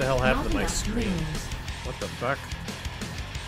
the hell happened to my screen? What the fuck?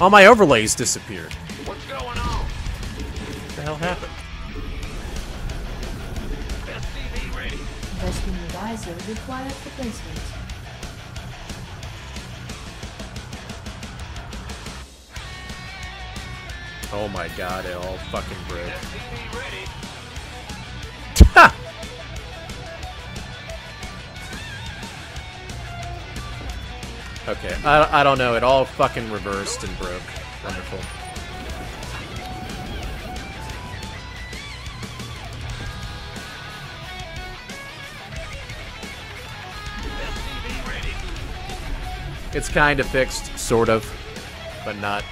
All my overlays disappeared. What's going on? What the hell happened? SCV ready. Vespene geyser required for placement. Oh my god, it all fucking broke. Okay, I, I don't know. It all fucking reversed and broke. Wonderful. It's kind of fixed, sort of, but not.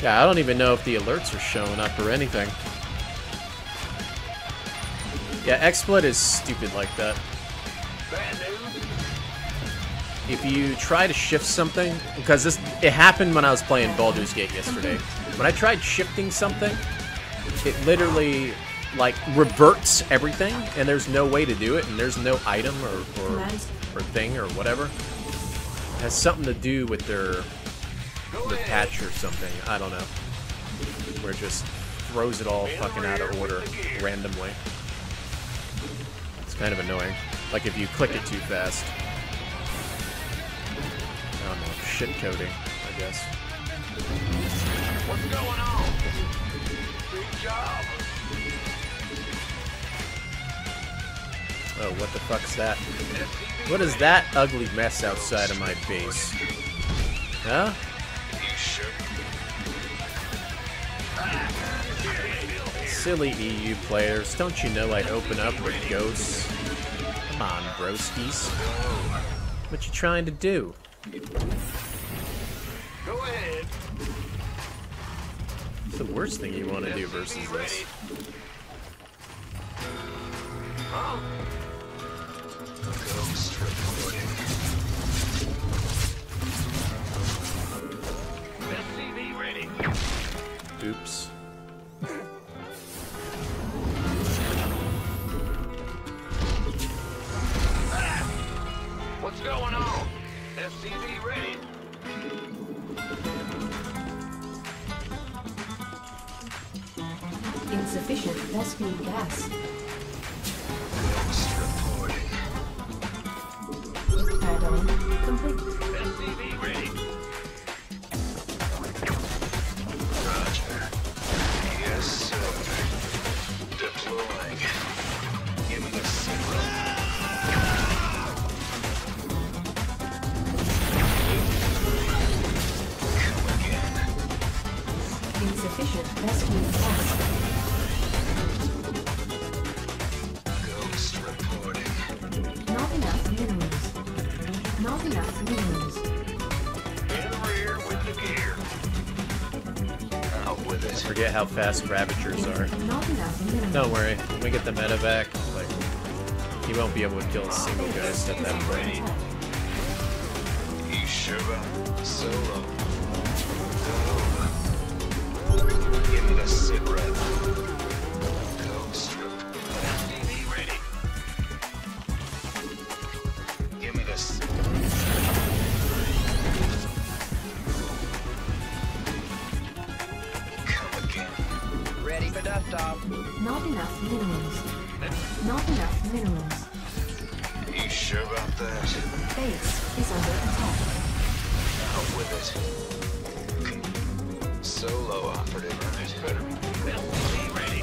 Yeah, I don't even know if the alerts are showing up or anything. Yeah, XSplit is stupid like that. If you try to shift something, because this it happened when I was playing Baldur's Gate yesterday. When I tried shifting something, it literally like reverts everything, and there's no way to do it, and there's no item or or, or thing or whatever. It has something to do with their the patch or something. I don't know. Where it just throws it all fucking out of order randomly. Kind of annoying. Like if you click it too fast. I don't know. Shit coding, I guess. What's going on? Big job. Oh, what the fuck's that? What is that ugly mess outside of my base? Huh? Silly EU players, don't you know I'd open up with ghosts? Come on, broskies. What you trying to do? Go ahead. What's the worst thing you want to do versus this? Huh? Ghost reporting. Oops. Forget how fast Ravagers are. Don't worry, when we get the medevac, like, he won't be able to kill a single ghost at that point. Sure solo? Give me the sit Ready for dust off. Not enough minerals. Not enough minerals. You sure about that? Base is under attack. Out with it. Solo operative, right? Better be. Ready.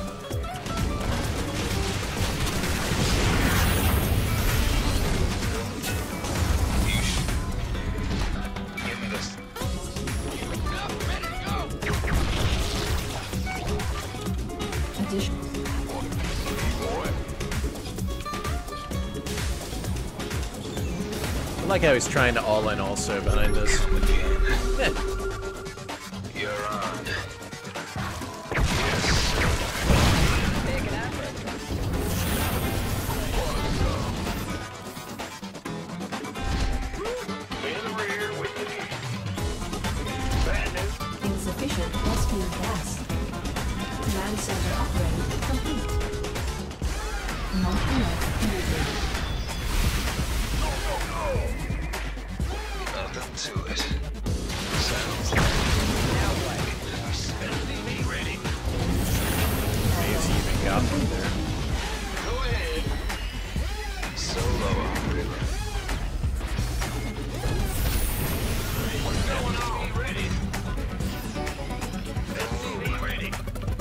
Like how he's trying to all in also behind this. Eh, He's even got there. Go ahead. Solo operator. What's going on? Be ready. SCV ready.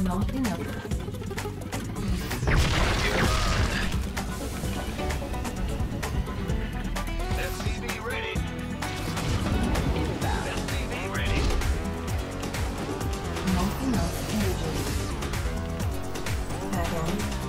Not enough. SCV ready. SCV ready. Not enough energy. Add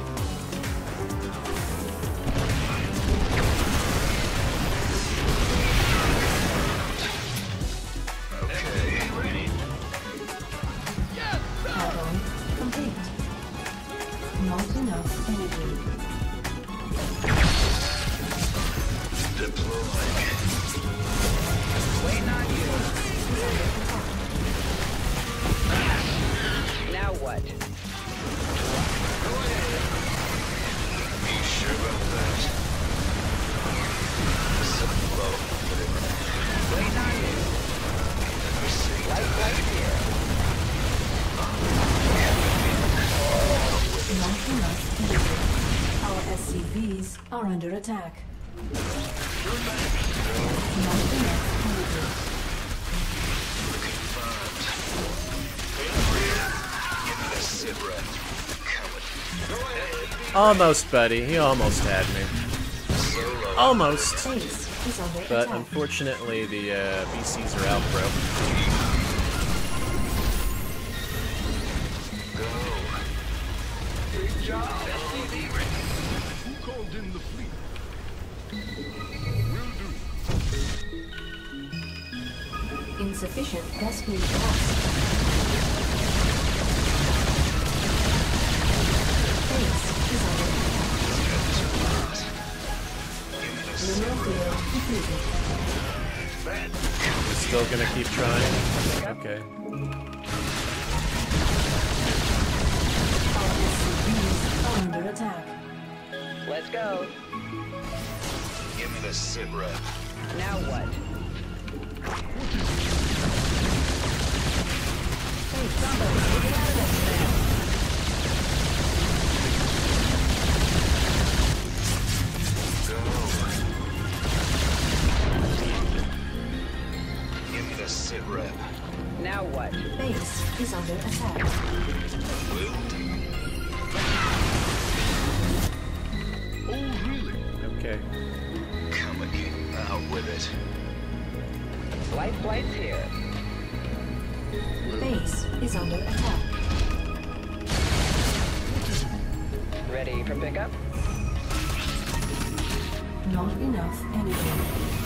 ahead. Almost, buddy. He almost had me. Almost. But unfortunately, the uh, BCs are out, bro. Go. Big job. Insufficient gasoline cost. Base is under attack. Mineral field depleted. We're still gonna keep trying. Okay. Our SCVs under attack. Let's go. Give me the sit rep. Now what? Go. Give me the sit rep. Now what? Base is under attack. Will. Oh, really? Okay. Come again. Out with it. Light flight's here. Base is under attack. Ready for pickup? Not enough energy.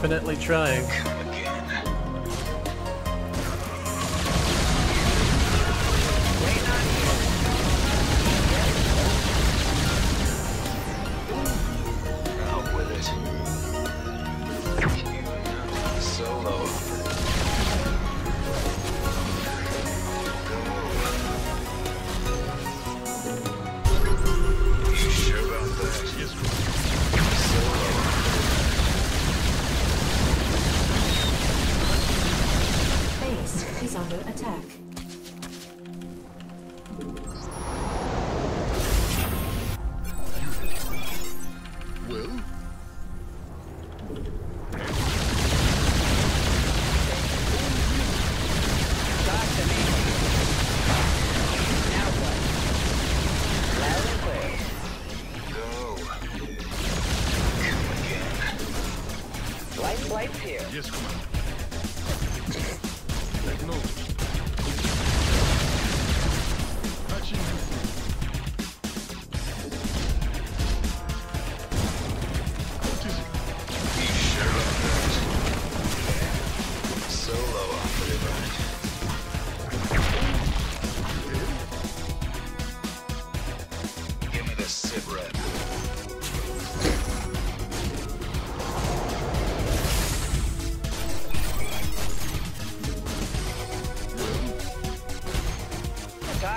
Definitely trying.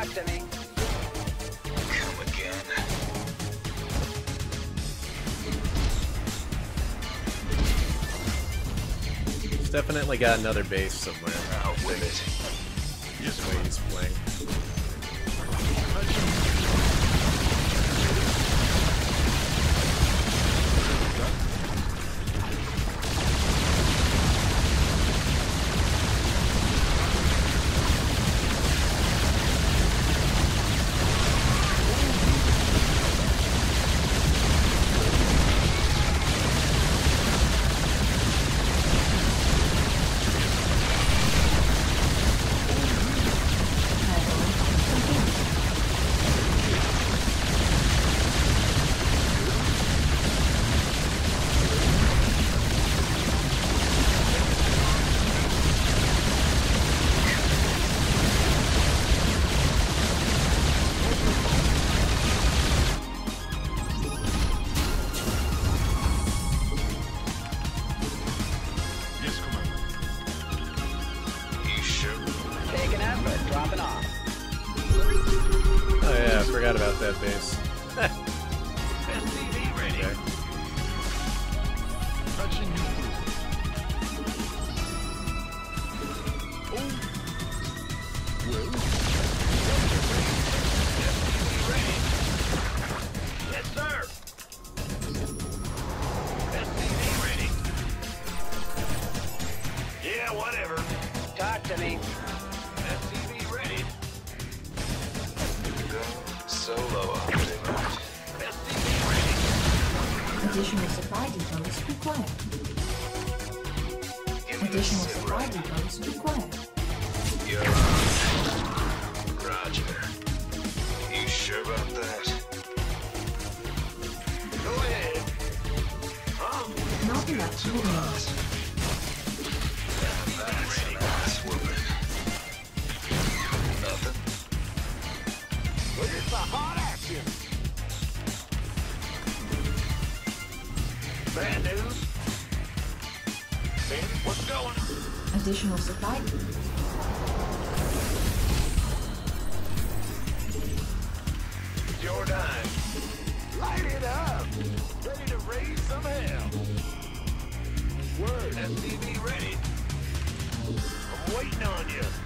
back to me. Come again. Definitely got another base somewhere. Oh, he's playing. Additional supply depots required. Additional supply depots required. Roger. You sure about that? Go ahead. I'm Not enough to Bad news. Ben, what's going? Additional supply. Your dime. Light it up. Ready to raise some hell. Word, SCV ready. I'm waiting on you.